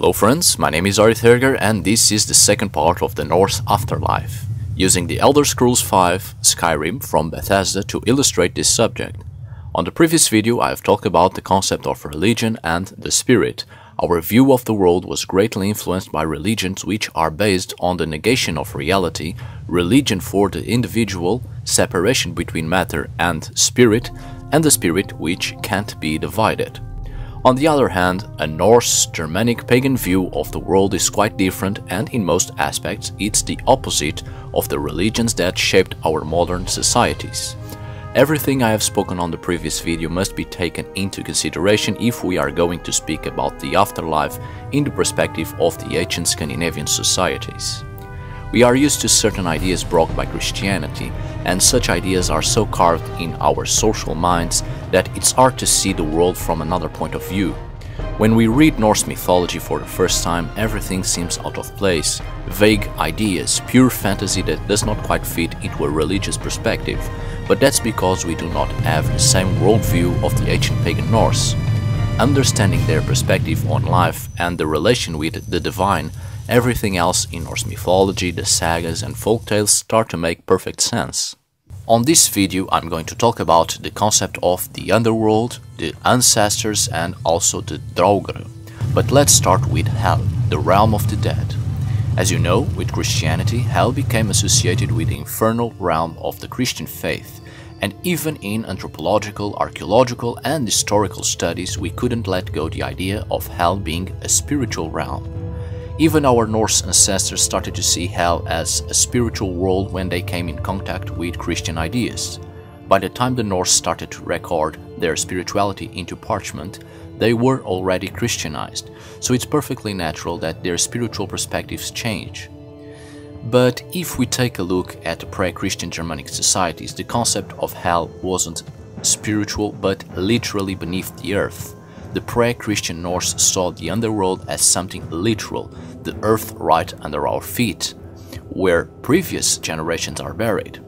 Hello friends, my name is Arith Härger and this is the second part of the Norse Afterlife, using the Elder Scrolls V Skyrim from Bethesda to illustrate this subject. On the previous video I have talked about the concept of religion and the spirit. Our view of the world was greatly influenced by religions which are based on the negation of reality, religion for the individual, separation between matter and spirit, and the spirit which can't be divided. On the other hand, a Norse, Germanic pagan view of the world is quite different and in most aspects it's the opposite of the religions that shaped our modern societies. Everything I have spoken on the previous video must be taken into consideration if we are going to speak about the afterlife in the perspective of the ancient Scandinavian societies. We are used to certain ideas brought by Christianity, and such ideas are so carved in our social minds that it's hard to see the world from another point of view. When we read Norse mythology for the first time, everything seems out of place. Vague ideas, pure fantasy that does not quite fit into a religious perspective, but that's because we do not have the same worldview of the ancient pagan Norse. Understanding their perspective on life and the relation with the divine everything else in Norse mythology, the sagas and folktales start to make perfect sense. On this video I'm going to talk about the concept of the underworld, the ancestors and also the Draugr. But let's start with Hel, the realm of the dead. As you know, with Christianity, Hell became associated with the infernal realm of the Christian faith, and even in anthropological, archaeological and historical studies we couldn't let go the idea of Hell being a spiritual realm. Even our Norse ancestors started to see hell as a spiritual world when they came in contact with Christian ideas. By the time the Norse started to record their spirituality into parchment, they were already Christianized, so it's perfectly natural that their spiritual perspectives change. But if we take a look at the pre-Christian Germanic societies, the concept of hell wasn't spiritual but literally beneath the earth. The pre-Christian Norse saw the underworld as something literal, the earth right under our feet, where previous generations are buried.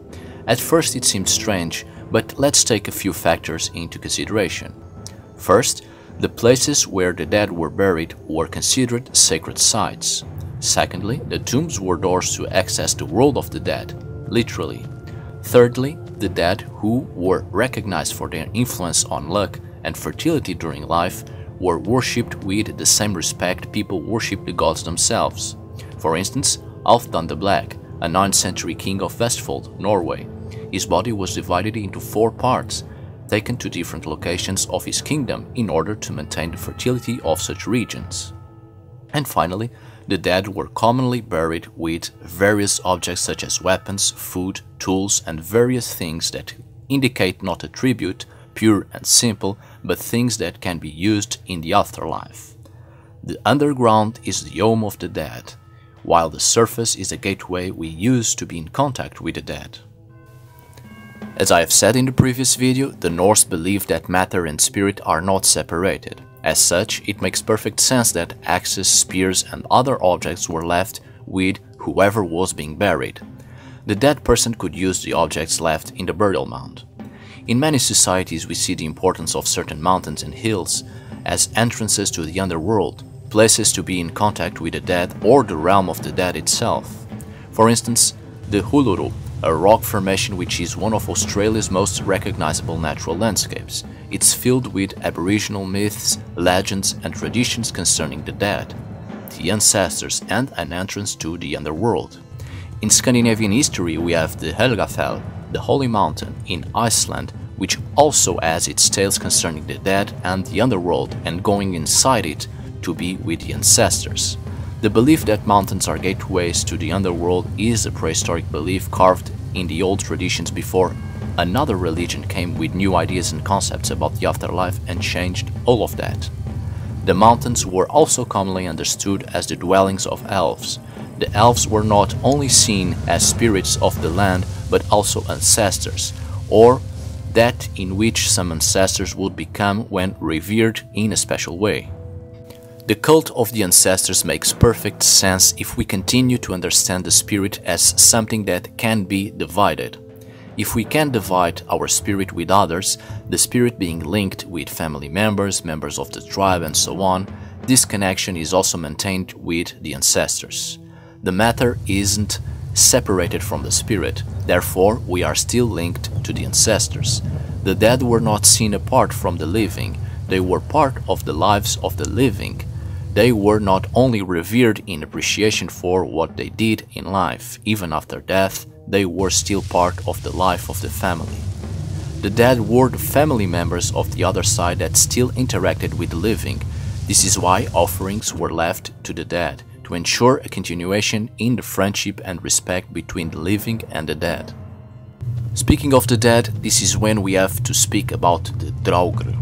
At first it seemed strange, but let's take a few factors into consideration. First, the places where the dead were buried were considered sacred sites. Secondly, the tombs were doors to access the world of the dead, literally. Thirdly, the dead who were recognized for their influence on luck and fertility during life were worshipped with the same respect people worshipped the gods themselves. For instance, Halfdan the Black, a 9th century king of Vestfold, Norway. His body was divided into four parts, taken to different locations of his kingdom in order to maintain the fertility of such regions. And finally, the dead were commonly buried with various objects such as weapons, food, tools and various things that indicate not a tribute, pure and simple, but things that can be used in the afterlife. The underground is the home of the dead, while the surface is a gateway we use to be in contact with the dead. As I have said in the previous video, the Norse believe that matter and spirit are not separated. As such, it makes perfect sense that axes, spears and other objects were left with whoever was being buried. The dead person could use the objects left in the burial mound. In many societies we see the importance of certain mountains and hills as entrances to the underworld, places to be in contact with the dead or the realm of the dead itself. For instance, the Uluru, a rock formation which is one of Australia's most recognizable natural landscapes. It's filled with aboriginal myths, legends and traditions concerning the dead, the ancestors and an entrance to the underworld. In Scandinavian history we have the Helgafell, the Holy Mountain in Iceland which also has its tales concerning the dead and the underworld and going inside it to be with the ancestors. The belief that mountains are gateways to the underworld is a prehistoric belief carved in the old traditions before another religion came with new ideas and concepts about the afterlife and changed all of that. The mountains were also commonly understood as the dwellings of elves. The elves were not only seen as spirits of the land but also ancestors, or that in which some ancestors would become when revered in a special way. The cult of the ancestors makes perfect sense if we continue to understand the spirit as something that can be divided. If we can divide our spirit with others, the spirit being linked with family members, members of the tribe and so on, this connection is also maintained with the ancestors. The matter isn't separated from the spirit, therefore we are still linked to the ancestors. The dead were not seen apart from the living, they were part of the lives of the living. They were not only revered in appreciation for what they did in life, even after death, they were still part of the life of the family. The dead were the family members of the other side that still interacted with the living. This is why offerings were left to the dead, to ensure a continuation in the friendship and respect between the living and the dead. Speaking of the dead, this is when we have to speak about the Draugr,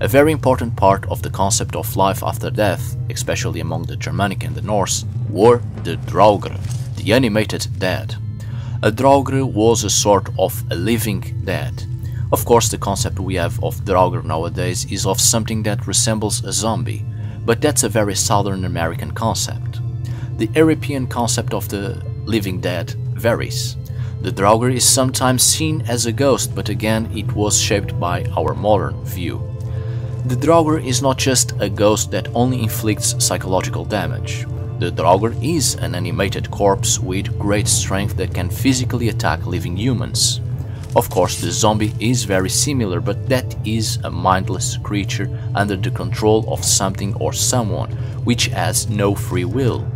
a very important part of the concept of life after death, especially among the Germanic and the Norse, were the Draugr, the animated dead. A Draugr was a sort of a living dead. Of course, the concept we have of Draugr nowadays is of something that resembles a zombie, but that's a very Southern American concept. The European concept of the living dead varies. The Draugr is sometimes seen as a ghost, but again it was shaped by our modern view. The Draugr is not just a ghost that only inflicts psychological damage. The Draugr is an animated corpse with great strength that can physically attack living humans. Of course, the zombie is very similar, but that is a mindless creature under the control of something or someone, which has no free will.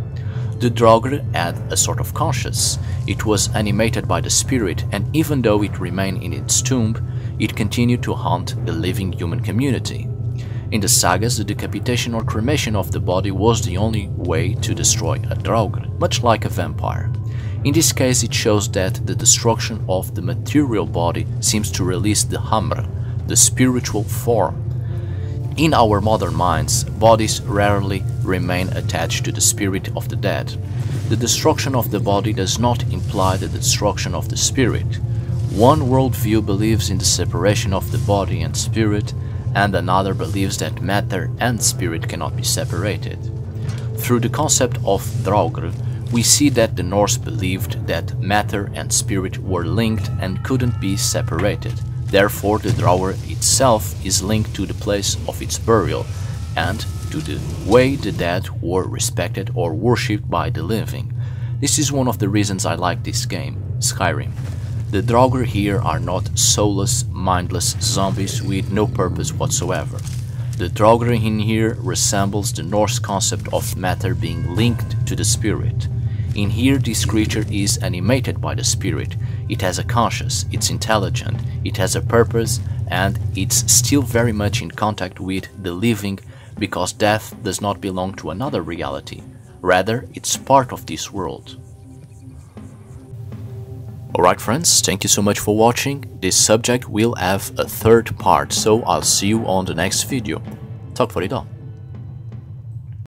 The Draugr had a sort of conscience. It was animated by the spirit, and even though it remained in its tomb, it continued to haunt the living human community. In the sagas, the decapitation or cremation of the body was the only way to destroy a Draugr, much like a vampire. In this case, it shows that the destruction of the material body seems to release the Hamra, the spiritual form. In our modern minds, bodies rarely remain attached to the spirit of the dead. The destruction of the body does not imply the destruction of the spirit. One worldview believes in the separation of the body and spirit, and another believes that matter and spirit cannot be separated. Through the concept of Draugr, we see that the Norse believed that matter and spirit were linked and couldn't be separated. Therefore, the Draugr itself is linked to the place of its burial and to the way the dead were respected or worshipped by the living. This is one of the reasons I like this game, Skyrim. The Draugr here are not soulless, mindless zombies with no purpose whatsoever. The Draugr in here resembles the Norse concept of matter being linked to the spirit. In here this creature is animated by the spirit, it has a conscience, it's intelligent, it has a purpose and it's still very much in contact with the living because death does not belong to another reality, rather it's part of this world. Alright friends, thank you so much for watching. This subject will have a third part, so I'll see you on the next video. Tack för idag!